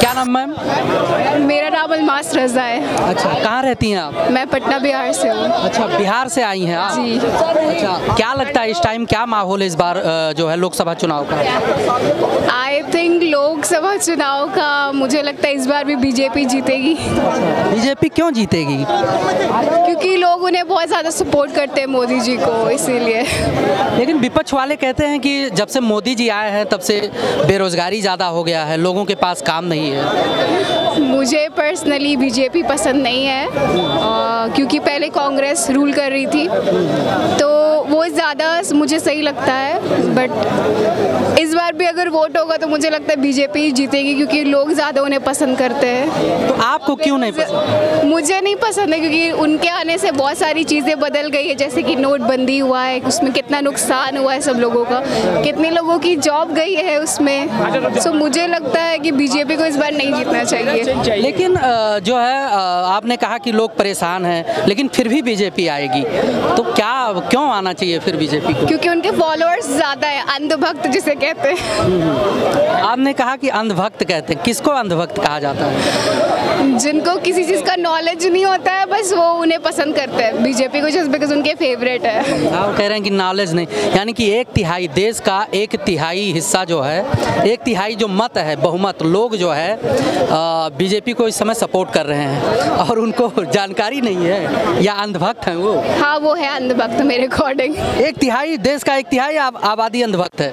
क्या नाम मैम मेरा नाम अलमास रजा है। अच्छा कहाँ रहती हैं आप? मैं पटना बिहार से हूँ। अच्छा बिहार से आई हैं आप? जी। अच्छा क्या लगता है इस टाइम क्या माहौल है इस बार जो है लोकसभा चुनाव का? आई थिंक लोकसभा चुनाव का मुझे लगता है इस बार भी बीजेपी जीतेगी। बीजेपी क्यों जीतेगी? लोग उन्हें बहुत ज़्यादा सपोर्ट करते हैं मोदी जी को इसीलिए। लेकिन विपक्ष वाले कहते हैं कि जब से मोदी जी आए हैं तब से बेरोजगारी ज़्यादा हो गया है लोगों के पास काम नहीं है। मुझे पर्सनली बीजेपी पसंद नहीं है क्योंकि पहले कांग्रेस रूल कर रही थी तो वो ज़्यादा मुझे सही लगता है बट इस बार भी अगर वोट होगा तो मुझे लगता है बीजेपी ही जीतेगी क्योंकि लोग ज़्यादा उन्हें पसंद करते हैं। तो आपको क्यों नहीं पसंद? मुझे नहीं पसंद है क्योंकि उनके आने से बहुत सारी चीज़ें बदल गई है जैसे कि नोटबंदी हुआ है उसमें कितना नुकसान हुआ है सब लोगों का। कितने लोगों की जॉब गई है उसमें। सो मुझे लगता है कि बीजेपी को इस बार नहीं जीतना चाहिए। लेकिन जो है आपने कहा कि लोग परेशान हैं लेकिन फिर भी बीजेपी आएगी। तो क्या क्यों आना चाहिए फिर बीजेपी को? क्योंकि उनके फॉलोअर्स ज़्यादा है अंधभक्त जिसे कहते हैं। आपने कहा कि अंधभक्त कहते हैं। किसको अंधभक्त कहा जाता है? जिनको किसी चीज़ का नॉलेज नहीं होता है बस वो उन्हें पसंद करते हैं। बीजेपी को जस्ट बिकॉज़ उनके फेवरेट है। आप कह रहे हैं कि नॉलेज नहीं। यानी कि एक तिहाई देश का एक तिहाई हिस्सा जो है एक तिहाई जो मत है बहुमत लोग जो है बीजेपी को इस समय सपोर्ट कर रहे हैं। और उनको जानकारी नहीं है या अंधभक्त हैं वो? हाँ वो है अंधभक्त मेरे अकॉर्डिंग एक तिहाई देश का एक तिहाई आबादी अंधभक्त है।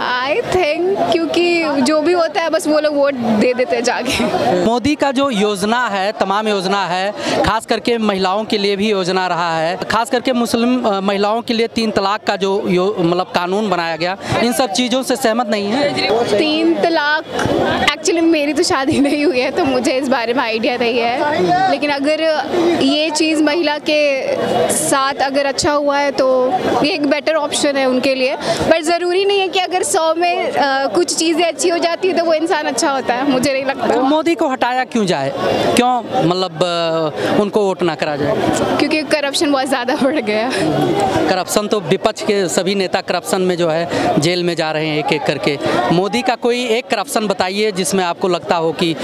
आई थिंक क्योंकि जो भी होता है बस वो लोग वोट दे देते हैं जाके। मोदी का जो योजना है तमाम योजना है खास करके महिलाओं के लिए भी योजना रहा है खास करके मुस्लिम महिलाओं के लिए तीन तलाक का जो मतलब कानून बनाया गया इन सब चीज़ों से सहमत नहीं है? तीन तलाक एक्चुअली मेरी तो शादी नहीं हुई है तो मुझे इस बारे में आइडिया नहीं है। लेकिन अगर ये चीज़ महिला के साथ अगर अच्छा हुआ है तो ये एक बेटर ऑप्शन है उनके लिए। पर ज़रूरी नहीं है कि अगर सौ में अ, कुछ चीज़ें अच्छी हो जाती है तो वो इंसान अच्छा होता है मुझे नहीं लगता। तो मोदी को हटाया क्यों जाए? क्यों मतलब उनको वोट ना करा जाए? क्योंकि करप्शन बहुत ज़्यादा बढ़ गया। करप्शन तो विपक्ष के सभी नेता करप्शन में जो है जेल में जा रहे हैं एक एक करके। मोदी का कोई एक करप्शन बताइए जिसमें आपको लगता हो कि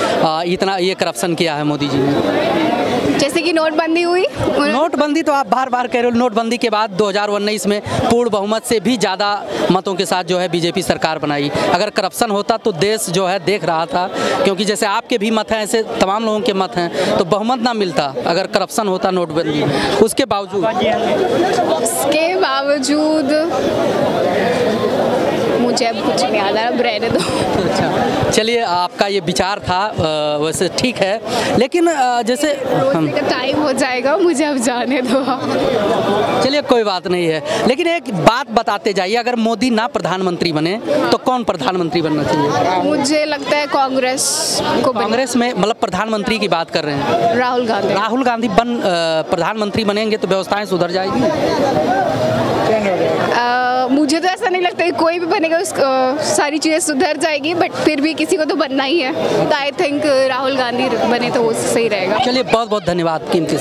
इतना ये करप्शन किया है मोदी जी ने? जैसे कि नोटबंदी हुई? नोटबंदी तो आप बार बार कह रहे हो नोटबंदी के बाद 2019 में पूर्ण बहुमत से भी ज़्यादा मतों के साथ जो है बीजेपी सरकार बनाई। अगर करप्शन होता तो देश जो है देख रहा था क्योंकि जैसे आपके भी मत हैं ऐसे तमाम लोगों के मत हैं तो बहुमत ना मिलता अगर करप्शन होता नोटबंदी। उसके बावजूद उसके बावजूद मुझे अब कुछ नहीं याद आ रहा अब रहने दो। अच्छा चलिए आपका ये विचार था वैसे ठीक है लेकिन जैसे टाइम हो जाएगा मुझे अब जाने दो। चलिए कोई बात नहीं है लेकिन एक बात बताते जाइए अगर मोदी ना प्रधानमंत्री बने तो कौन प्रधानमंत्री बनना चाहिए? मुझे लगता है कांग्रेस को कांग्रेस में मतलब प्रधानमंत्री की बात कर रहे हैं। राहुल गांधी। राहुल गांधी बन प्रधानमंत्री बनेंगे तो व्यवस्थाएँ सुधर जाएगी? मुझे तो ऐसा नहीं लगता कि कोई भी बनेगा, उस सारी चीज़ें सुधर जाएगी बट फिर भी किसी को तो बनना ही है। तो आई थिंक राहुल गांधी बने तो वो सही रहेगा। चलिए बहुत बहुत धन्यवाद, कीमती